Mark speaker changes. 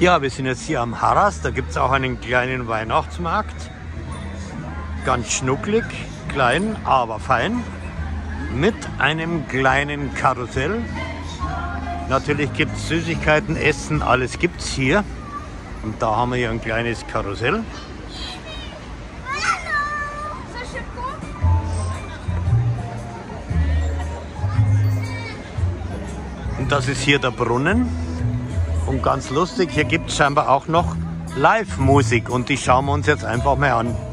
Speaker 1: Ja, wir sind jetzt hier am Harras. Da gibt es auch einen kleinen Weihnachtsmarkt. Ganz schnucklig, klein, aber fein. Mit einem kleinen Karussell. Natürlich gibt es Süßigkeiten, Essen, alles gibt es hier. Und da haben wir hier ein kleines Karussell. Und das ist hier der Brunnen. Und ganz lustig, hier gibt es scheinbar auch noch Live-Musik und die schauen wir uns jetzt einfach mal an.